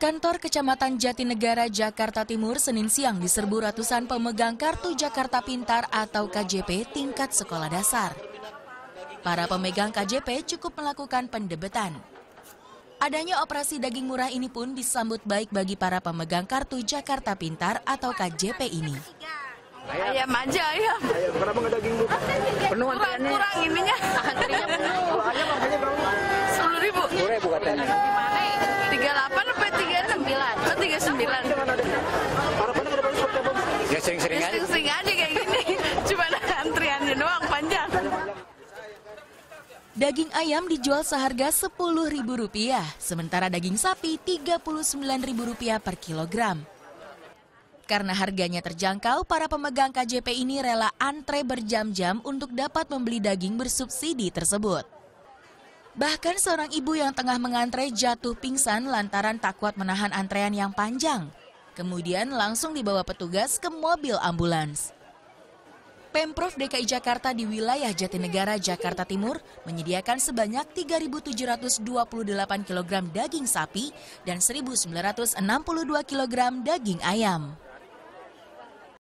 Kantor Kecamatan Jatinegara, Jakarta Timur, Senin siang diserbu ratusan pemegang Kartu Jakarta Pintar atau KJP tingkat sekolah dasar. Para pemegang KJP cukup melakukan pendebetan. Adanya operasi daging murah ini pun disambut baik bagi para pemegang Kartu Jakarta Pintar atau KJP ini. Ayam aja ayam. Ayam, kenapa nggak daging bu? Penuh Kurang, antriannya. kurang ininya. Antriannya penuh. Ayam harganya berapa? Sepuluh ribu. Sore bu katanya. Tiga delapan sampai tiga sembilan. Oh tiga sembilan. Mana ada? Harapannya ke depan seperti apa? Ya sering-sering aja. Sering aja kayak gini. Cuma antriannya doang panjang. Daging ayam dijual seharga Rp10.000, sementara daging sapi Rp39.000 per kilogram. Karena harganya terjangkau, para pemegang KJP ini rela antre berjam-jam untuk dapat membeli daging bersubsidi tersebut. Bahkan seorang ibu yang tengah mengantre jatuh pingsan lantaran tak kuat menahan antrean yang panjang. Kemudian langsung dibawa petugas ke mobil ambulans. Pemprov DKI Jakarta di wilayah Jatinegara, Jakarta Timur menyediakan sebanyak 3.728 kg daging sapi dan 1.962 kg daging ayam.